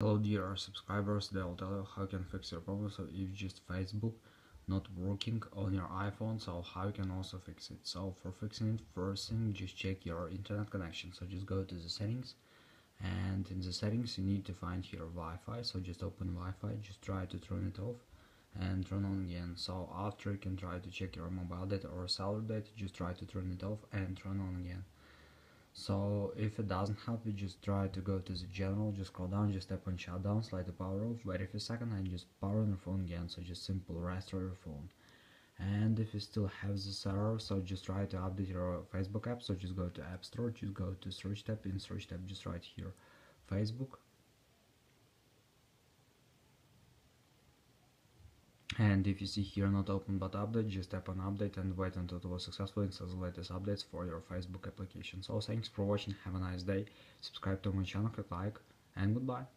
Hello dear subscribers, they'll tell you how you can fix your problem. So if just Facebook not working on your iPhone, so how you can also fix it. So for fixing it, first thing just check your internet connection. So just go to the settings and in the settings you need to find here Wi-Fi. So just open Wi-Fi, just try to turn it off and turn on again. So after you can try to check your mobile data or cellular data, just try to turn it off and turn on again so if it doesn't help you just try to go to the general just scroll down just tap on shutdown slide the power off wait a few seconds and just power on your phone again. So just simple restore your phone. And if you still have this error so just try to update your facebook app. So just go to app store just go to search tab. In search tab just right here facebook and if you see here not open but update just tap on update and wait until it was successful installs the latest updates for your facebook application. So thanks for watching. Have a nice day. Subscribe to my channel click like and goodbye